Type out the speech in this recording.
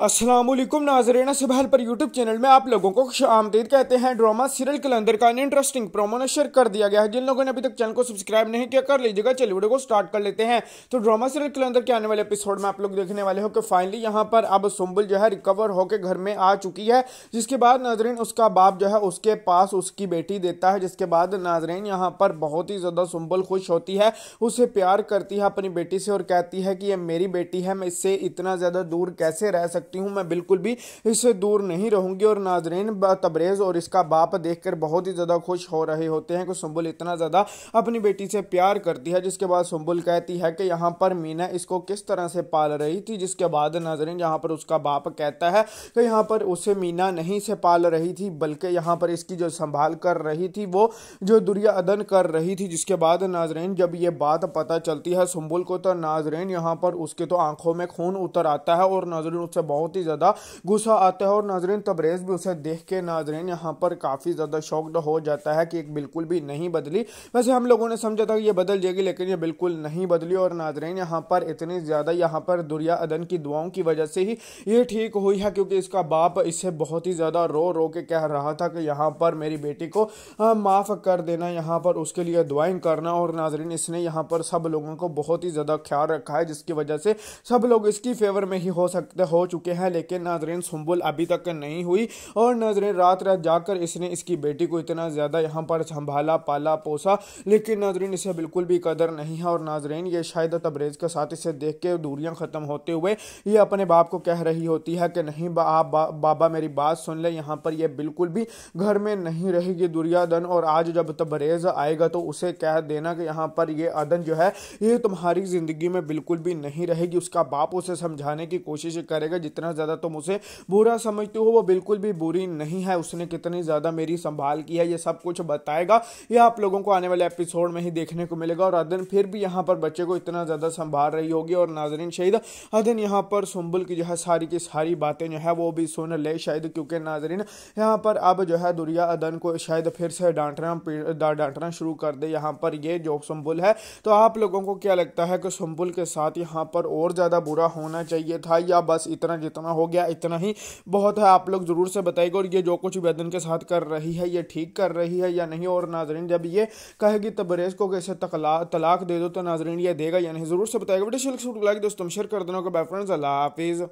असलम नाजरेना सुबहल पर YouTube channel में आप लोगों को खुश आमदीद कहते हैं। ड्रामा, सीरियल, कलंदर का इंटरेस्टिंग प्रोमो नशर कर दिया गया है। जिन लोगों ने अभी तक चैनल को सब्सक्राइब नहीं किया, कर लीजिएगा, चलिए वीडियो को स्टार्ट कर लेते हैं। तो ड्रामा, सीरियल, कलंदर के आने वाले एपिसोड में आप लोग देखने वाले हो कि फाइनली यहाँ पर अब सुम्बुल जो है रिकवर होकर घर में आ चुकी है। जिसके बाद नाजरीन उसका बाप जो है उसके पास उसकी बेटी देता है, जिसके बाद नाजरीन यहाँ पर बहुत ही ज़्यादा सुम्बुल खुश होती है। उसे प्यार करती है अपनी बेटी से और कहती है कि ये मेरी बेटी है, मैं इससे इतना ज़्यादा दूर कैसे रह सकती हूँ, मैं बिल्कुल भी इससे दूर नहीं रहूँगी। और नाजरीन तबरेज़ और इसका बाप देखकर बहुत ही ज़्यादा खुश हो रहे होते हैं कि सुम्बुल इतना ज़्यादा अपनी बेटी से प्यार करती है, जिसके बाद सुम्बुल कहती है कि यहाँ पर मीना इसको किस तरह से पाल रही थी, जिसके बाद नाजरीन यहाँ पर उसका बाप कहता है कि यहाँ पर उसे मीना नहीं से पाल रही थी, बल्कि यहाँ पर इसकी जो संभाल कर रही थी, वो जो दुरिया अदन कर रही थी। जिसके बाद नाजरीन, जब ये बात पता चलती है सुम्बुल को तो नाजरीन यहाँ पर उसके तो आँखों में खून उतर आता है और नाजरीन उससे बहुत ही ज़्यादा गुस्सा आता है और नाजरीन तबरेज़ भी उसे देख के नाजरीन यहाँ पर काफ़ी ज़्यादा शॉक्ड हो जाता है कि एक बिल्कुल भी नहीं बदली। वैसे हम लोगों ने समझा था कि ये बदल जाएगी, लेकिन ये बिल्कुल नहीं बदली और नाजरीन, यहाँ पर इतनी ज़्यादा यहाँ पर दुरिया अदन की दुआओं की वजह से ही ये ठीक हुई है, क्योंकि इसका बाप इसे बहुत ही ज़्यादा रो रो के कह रहा था कि यहाँ पर मेरी बेटी को माफ़ कर देना, यहाँ पर उसके लिए दुआएँ करना, और नाजरीन, इसने यहाँ पर सब लोगों को बहुत ही ज़्यादा ख्याल रखा है, जिसकी वजह से सब लोग इसकी फेवर में ही हो सकते, हो चुके हैं लेकिन नाजरीन सुम्बुल अभी तक नहीं हुई और नाजरीन रात रात जाकर इसने इसकी बेटी को इतना ज़्यादा यहाँ पर संभाला पाला पोसा लेकिन नाजरीन इसे बिल्कुल भी कदर नहीं है और नाजरीन ये शायद तबरेज़ के साथ इसे देख के दूरियाँ ख़त्म होते हुए ये अपने बाप को कह रही होती है कि नहीं बा, आप बा, बाबा मेरी बात सुन ले यहाँ पर यह बिल्कुल भी घर में नहीं रहेगी दुरियादन और आज जब तबरेज़ आएगा तो उसे कह देना कि यहाँ पर ये अदन जो है ये तुम्हारी ज़िंदगी में बिल्कुल भी नहीं रहेगी उसका बाप उसे समझाने की कोशिश करेगा जितना ज़्यादा तुम उसे बुरा समझते हो, वो बिल्कुल भी बुरी नहीं है। उसने कितनी ज़्यादा मेरी संभाल की है, ये सब कुछ बताएगा। ये आप लोगों को आने वाले एपिसोड में ही देखने को मिलेगा, और अदन फिर भी यहाँ पर बच्चे को इतना ज़्यादा संभाल रही होगी, और नाजरीन शहीद अदन यहाँ पर सुम्बुल की जो है सारी की सारी बातें जो है वो भी सुन ले शायद, क्योंकि नाजरीन, यहाँ पर अब जो है दुरिया अदन को शायद फिर से डांटना डांटना शुरू कर दे। यहाँ पर ये जो सुम्बुल है तो आप लोगों को क्या लगता है कि सुम्बुल के साथ यहाँ पर और ज़्यादा बुरा होना चाहिए था, या बस इतना जितना हो गया, इतना ही। बहुत है, आप लोग ज़रूर से बताइएगा, और ये जो कुछ वेदन के साथ कर रही है, ये ठीक कर रही है या नहीं? और नाजरीन, जब ये कहेगी तबरेज़ को कैसे तलाक दे दो तो नाजरीन ये देगा या नहीं? ज़रूर से बताएगा बेटे शिल्क लाइक दोस्तों शेयर कर देना बाय फ्रेंड्स अल्लाह हाफिज़।